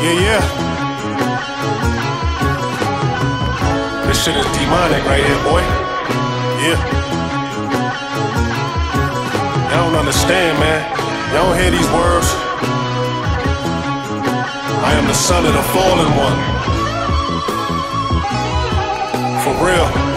Yeah, yeah. This shit is demonic right here, boy. Yeah. Y'all don't understand, man. Y'all don't hear these words. I am the son of the fallen one. For real.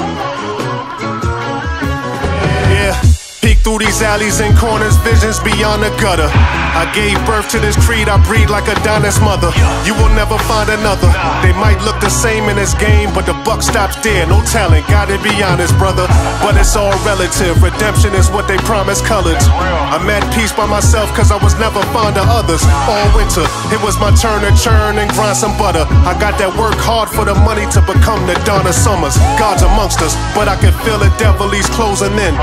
Through these alleys and corners, visions beyond the gutter. I gave birth to this creed, I breed like Adonis' mother. You will never find another. They might look the same in this game, but the buck stops there. No talent, gotta be honest, brother. But it's all relative. Redemption is what they promise colored. I'm at peace by myself, cause I was never fond of others. All winter, it was my turn to churn and grind some butter. I got that work hard for the money to become the Donna Summers. God's amongst us, but I can feel the devil, he's closing in.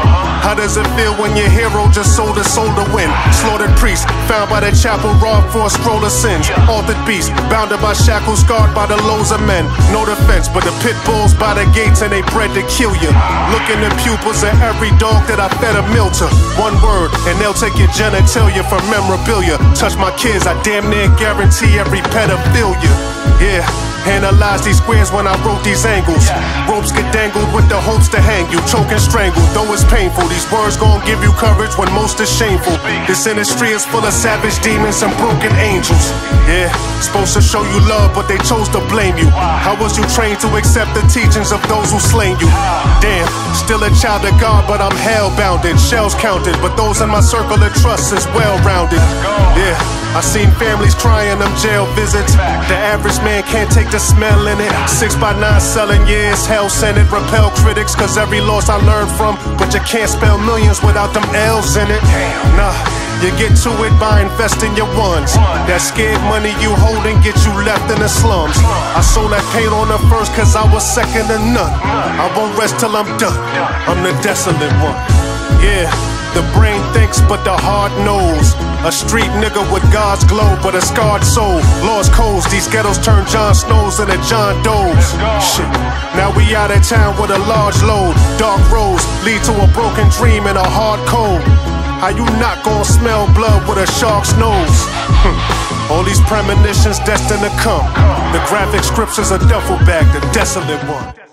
How does it feel when your hero just sold his soul to win? Slaughtered priest, Found by the chapel, robbed for a scroll of sins. Altered beast, bounded by shackles, scarred by the lows of men. No defense, but the pit bulls by the gates and they bred to kill you. Look in the pupils of every dog that I fed a meal to. One word, and they'll take your genitalia for memorabilia. Touch my kids, I damn near guarantee every pedophilia. Yeah. Analyze these squares when I wrote these angles. Ropes get dangled with the hopes to hang you, choke and strangle. Though it's painful, these words gon' give you courage when most is shameful. This industry is full of savage demons and broken angels. Yeah, supposed to show you love, but they chose to blame you. How was you trained to accept the teachings of those who slain you? Damn, still a child of God, but I'm hell bounded. Shells counted, but those in my circle of trust is well rounded. Yeah. I seen families crying them jail visits. The average man can't take the smell in it. Six by nine selling years, hell sent it. Repel critics, cause every loss I learned from. But you can't spell millions without them L's in it. Nah. You get to it by investing your ones. That scared money you hold and get you left in the slums. I sold that paint on the first cause I was second to none. I won't rest till I'm done. I'm the desolate one. Yeah. The brain thinks, but the heart knows. A street nigga with God's glow, but a scarred soul. Lost codes, these ghettos turn Jon Snows into John Does. Shit. Now we out of town with a large load. Dark roads lead to a broken dream and a hard cold. How you not gonna smell blood with a shark's nose? All these premonitions destined to come. The graphic scriptures a duffel bag, the desolate one.